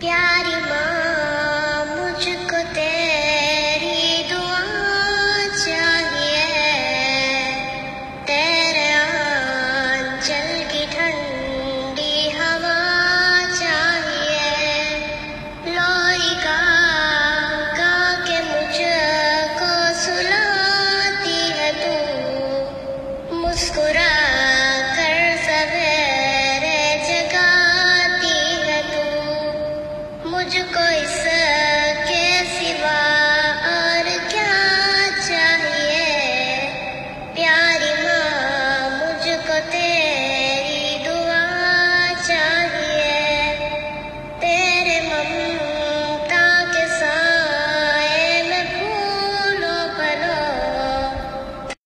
प्यारी माँ, मुझको तेरी दुआ चाहिए। तेरे आंचल की ठंडी हवा चाहिए। लोरी का गा के मुझको सुनाती है तू, मुस्कुरा मुझको इस